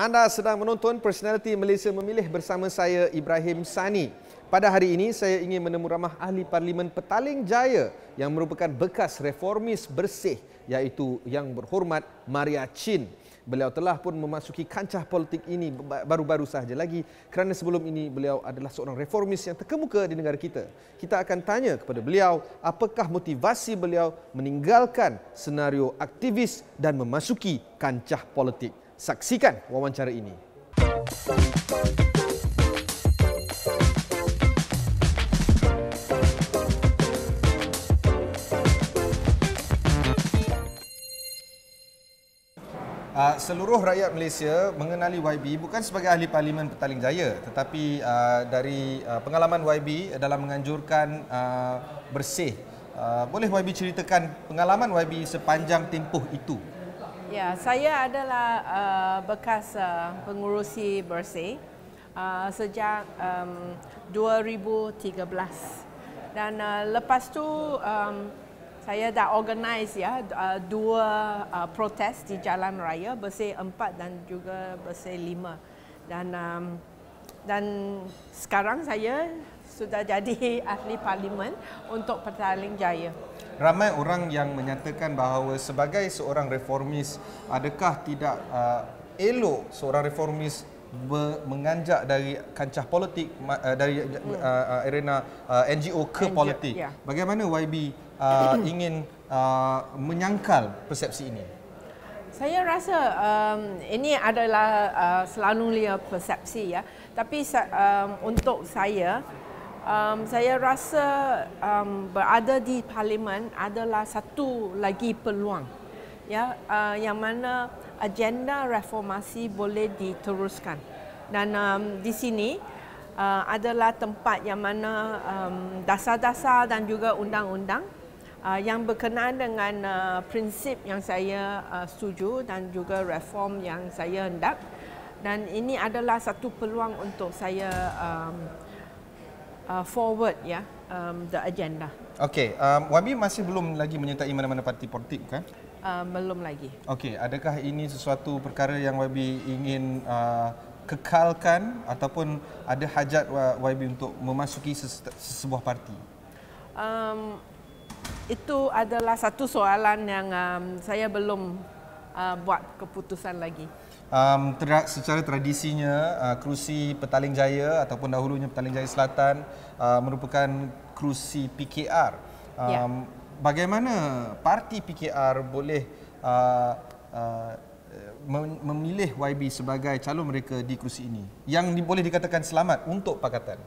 Anda sedang menonton Personality Malaysia Memilih bersama saya Ibrahim Sani. Pada hari ini saya ingin menemu ramah ahli parlimen Petaling Jaya yang merupakan bekas reformis bersih iaitu yang berhormat Maria Chin. Beliau telah pun memasuki kancah politik ini baru-baru sahaja lagi kerana sebelum ini beliau adalah seorang reformis yang terkemuka di negara kita. Kita akan tanya kepada beliau apakah motivasi beliau meninggalkan senario aktivis dan memasuki kancah politik. Saksikan wawancara ini. Uh, seluruh rakyat Malaysia mengenali YB bukan sebagai ahli parlimen Petaling Jaya tetapi uh, dari uh, pengalaman YB dalam menganjurkan uh, bersih. Uh, boleh YB ceritakan pengalaman YB sepanjang tempoh itu? Ya, saya adalah uh, bekas uh, pengurusi bersih uh, sejak um, 2013 dan uh, lepas tu um, saya dah organize ya uh, dua uh, protes di jalan raya bersih empat dan juga bersih lima. Dan um, dan sekarang saya sudah jadi ahli parlimen untuk Petaling Jaya. Ramai orang yang menyatakan bahawa sebagai seorang reformis adakah tidak uh, elok seorang reformis menganjak dari kancah politik uh, dari uh, uh, arena uh, NGO ke NGO, politik. Yeah. Bagaimana YB uh, ingin uh, menyangkal persepsi ini? Saya rasa um, ini adalah uh, selalunya persepsi ya. Tapi um, untuk saya, um, saya rasa um, berada di parlimen adalah satu lagi peluang ya uh, yang mana agenda reformasi boleh diteruskan. Dan um, di sini uh, adalah tempat yang mana um, dasar-dasar dan juga undang-undang uh, yang berkenaan dengan uh, prinsip yang saya uh, setuju dan juga reform yang saya hendak dan ini adalah satu peluang untuk saya um, uh, forward ya um, the agenda. Okey, um, Wabi masih belum lagi menyertai mana-mana parti politik kan? Uh, belum lagi. Okey, adakah ini sesuatu perkara yang Wabi ingin uh, kekalkan ataupun ada hajat YB untuk memasuki sesebuah parti? Um, itu adalah satu soalan yang um, saya belum uh, buat keputusan lagi. Um, ter- secara tradisinya uh, kerusi Petaling Jaya ataupun dahulunya Petaling Jaya Selatan uh, merupakan kerusi PKR. Um, ya. Bagaimana parti PKR boleh uh, uh, memilih YB sebagai calon mereka di kerusi ini yang boleh dikatakan selamat untuk pakatan?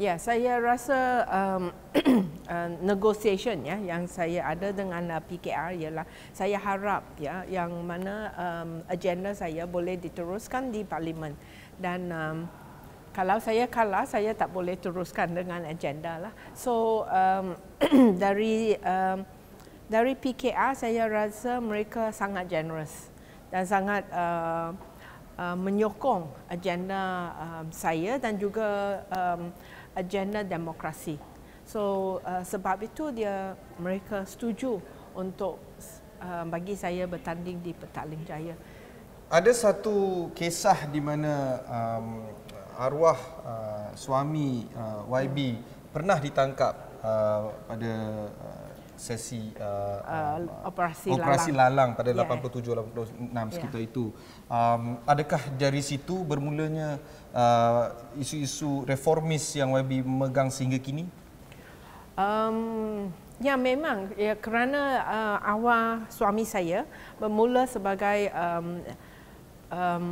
Ya, saya rasa um, uh, negotiation ya yang saya ada dengan uh, PKR ialah saya harap ya yang mana um, agenda saya boleh diteruskan di parlimen dan um, kalau saya kalah saya tak boleh teruskan dengan agenda lah. So um, dari um, dari PKR saya rasa mereka sangat generous dan sangat uh, uh, menyokong agenda um, saya dan juga um, agenda demokrasi. So uh, sebab itu dia mereka setuju untuk uh, bagi saya bertanding di Petaling Jaya. Ada satu kisah di mana um, arwah uh, suami uh, YB pernah ditangkap uh, pada uh, sesi uh, uh, operasi, operasi lalang. lalang pada yeah. 87 86 yeah. sekitar itu. Um, adakah dari situ bermulanya uh, isu-isu reformis yang YB memegang sehingga kini? Um, ya memang ya kerana uh, awal suami saya bermula sebagai um, um,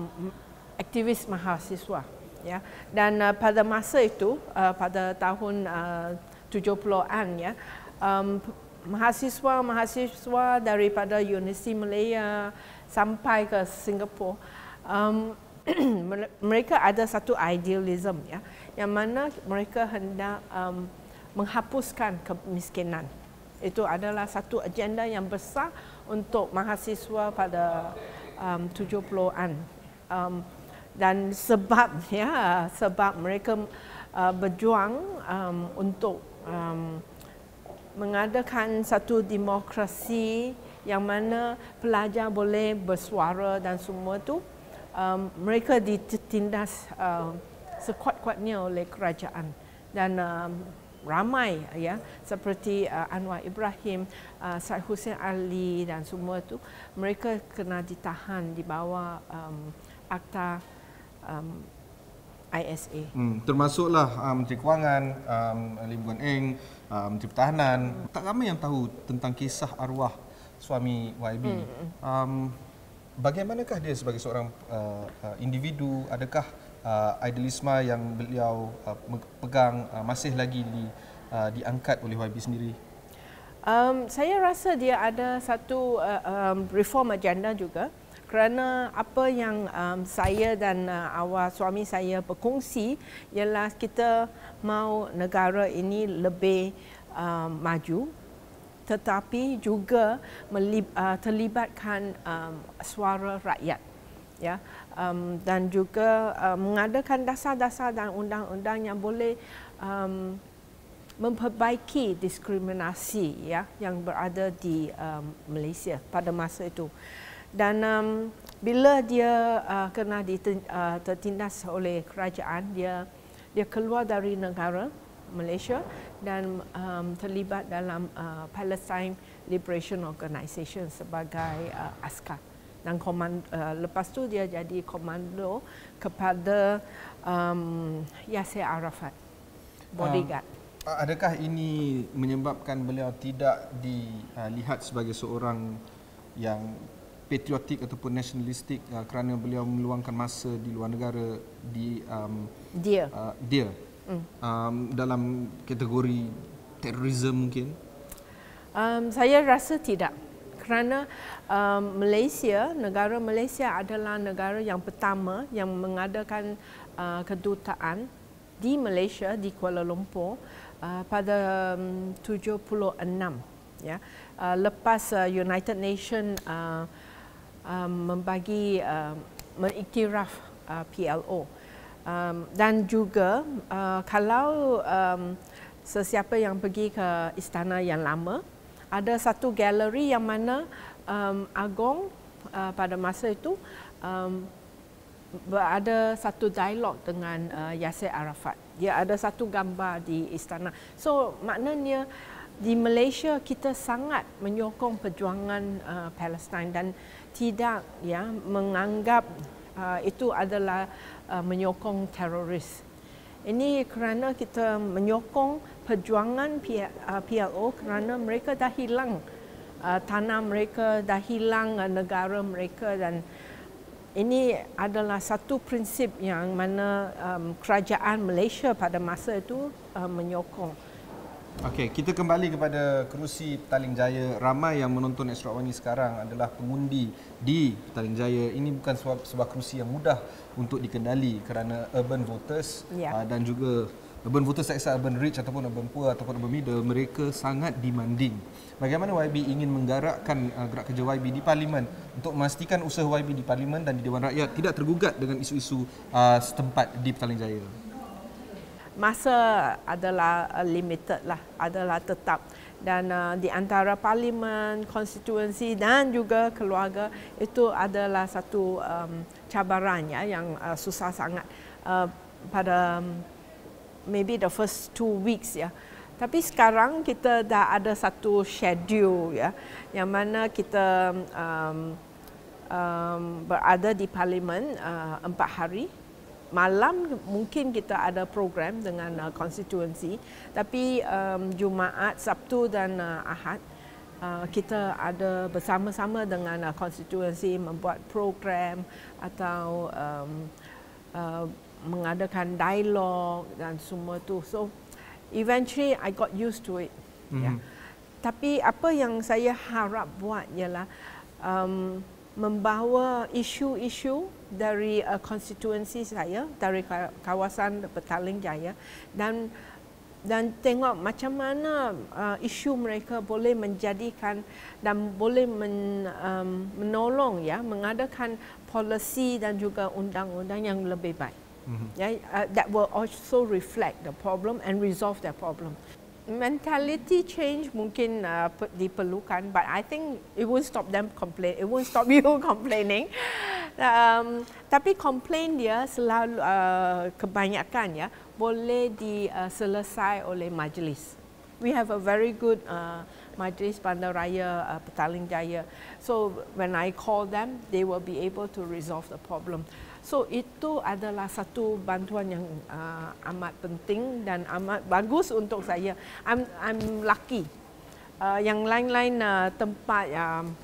aktivis mahasiswa ya dan uh, pada masa itu uh, pada tahun uh, 70-an ya um, mahasiswa-mahasiswa daripada Universiti Malaya sampai ke Singapura um, mereka ada satu idealism ya yang mana mereka hendak um, menghapuskan kemiskinan. Itu adalah satu agenda yang besar untuk mahasiswa pada um, 70-an um, dan sebab ya sebab mereka uh, berjuang um, untuk um, mengadakan satu demokrasi yang mana pelajar boleh bersuara dan semua tu um, mereka ditindas uh, sekuat-kuatnya oleh kerajaan. Dan um, ramai ya seperti uh, Anwar Ibrahim, uh, Said Hussein Ali dan semua tu mereka kena ditahan di bawah um, akta um, ISA. Hmm, termasuklah uh, Menteri Kewangan, um, Lim Guan Eng, uh, Menteri Pertahanan. Tak ramai yang tahu tentang kisah arwah suami YB. Hmm. Um, bagaimanakah dia sebagai seorang uh, individu? Adakah uh, idealisme yang beliau uh, pegang uh, masih lagi di, uh, diangkat oleh YB sendiri? Um, saya rasa dia ada satu uh, um, reform agenda juga kerana apa yang um, saya dan uh, awal suami saya berkongsi ialah kita mau negara ini lebih um, maju tetapi juga melib, uh, terlibatkan um, suara rakyat ya. Um, dan juga uh, mengadakan dasar-dasar dan undang-undang yang boleh um, memperbaiki diskriminasi ya yang berada di um, Malaysia pada masa itu dan um, bila dia uh, kena uh, tertindas oleh kerajaan dia dia keluar dari negara Malaysia dan um, terlibat dalam uh, Palestine Liberation Organisation sebagai uh, askar dan komando, uh, lepas tu dia jadi komando kepada um, Yasser Arafat bodyguard. Um, adakah ini menyebabkan beliau tidak dilihat sebagai seorang yang patriotik ataupun nasionalistik uh, kerana beliau meluangkan masa di luar negara di um, dia. uh, dia. Mm. um, dalam kategori terorisme mungkin? Um, saya rasa tidak. Kerana um, Malaysia negara Malaysia adalah negara yang pertama yang mengadakan uh, kedutaan di Malaysia di Kuala Lumpur uh, pada um, 76 ya. Uh, lepas uh, United Nations uh, um, membagi uh, mengiktiraf uh, PLO um, dan juga uh, kalau um, sesiapa yang pergi ke istana yang lama ada satu galeri yang mana um, Agong uh, pada masa itu um, berada satu dialog dengan uh, Yasser Arafat. Dia ada satu gambar di istana. So maknanya di Malaysia kita sangat menyokong perjuangan uh, Palestin dan tidak ya menganggap uh, itu adalah uh, menyokong teroris. Ini kerana kita menyokong perjuangan PLO uh, kerana mereka dah hilang uh, tanah mereka, dah hilang uh, negara mereka dan ini adalah satu prinsip yang mana um, kerajaan Malaysia pada masa itu uh, menyokong. Okey, kita kembali kepada kerusi Petaling Jaya. Ramai yang menonton Extra Wangi sekarang adalah pengundi di Petaling Jaya. Ini bukan sebuah, sebuah kerusi yang mudah untuk dikendali kerana urban voters ya. uh, dan juga urban voters tak urban rich ataupun urban poor ataupun urban middle, mereka sangat demanding. Bagaimana YB ingin menggerakkan uh, gerak kerja YB di parlimen untuk memastikan usaha YB di parlimen dan di Dewan Rakyat tidak tergugat dengan isu-isu uh, setempat di Petaling Jaya? Masa adalah uh, limited lah, adalah tetap. Dan uh, di antara parlimen, konstituensi dan juga keluarga itu adalah satu um, cabaran ya yang uh, susah sangat. Uh, pada um, maybe the first two weeks ya. Tapi sekarang kita dah ada satu schedule ya yang mana kita um, um, berada di parlimen uh, empat hari malam mungkin kita ada program dengan uh, konstituensi tapi um, Jumaat, Sabtu dan uh, Ahad uh, kita ada bersama-sama dengan uh, konstituensi membuat program atau um, uh, mengadakan dialog dan semua tu. So eventually I got used to it. Mm-hmm. ya. Tapi apa yang saya harap buat ialah um, membawa isu-isu dari uh, konstituensi saya dari kawasan Petaling Jaya dan dan tengok macam mana uh, isu mereka boleh menjadikan dan boleh men, um, menolong ya mengadakan polisi dan juga undang-undang yang lebih baik. Mm-hmm. Ya, uh, that will also reflect the problem and resolve the problem mentality change mungkin uh, diperlukan but I think it won't stop them complain it won't stop you complaining Um, tapi komplain dia selalu uh, kebanyakan ya boleh diselesai uh, oleh majlis. We have a very good uh, majlis Bandaraya uh, Petaling Jaya. So when I call them, they will be able to resolve the problem. So itu adalah satu bantuan yang uh, amat penting dan amat bagus untuk saya. I'm I'm lucky. Uh, yang lain-lain uh, tempat um,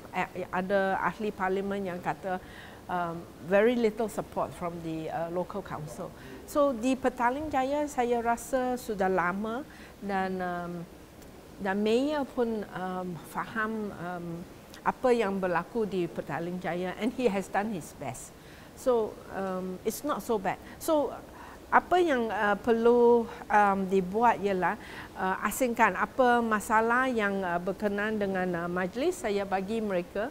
ada ahli parlimen yang kata um, very little support from the uh, local council. So di Petaling Jaya saya rasa sudah lama dan um, dan mayor pun um, faham um, apa yang berlaku di Petaling Jaya and he has done his best. So um, it's not so bad. So apa yang uh, perlu um, dibuat ialah uh, asingkan apa masalah yang uh, berkenaan dengan uh, majlis saya bagi mereka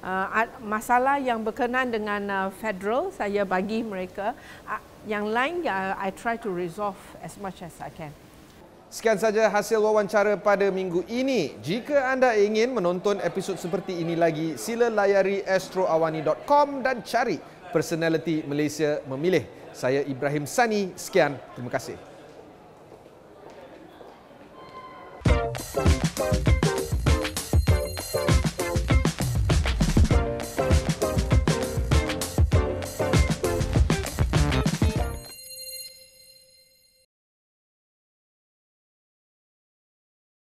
uh, masalah yang berkenaan dengan uh, federal saya bagi mereka uh, yang lain uh, I try to resolve as much as I can. Sekian saja hasil wawancara pada minggu ini. Jika anda ingin menonton episod seperti ini lagi, sila layari astroawani.com dan cari Personality Malaysia Memilih. Saya Ibrahim Sani. Sekian. Terima kasih.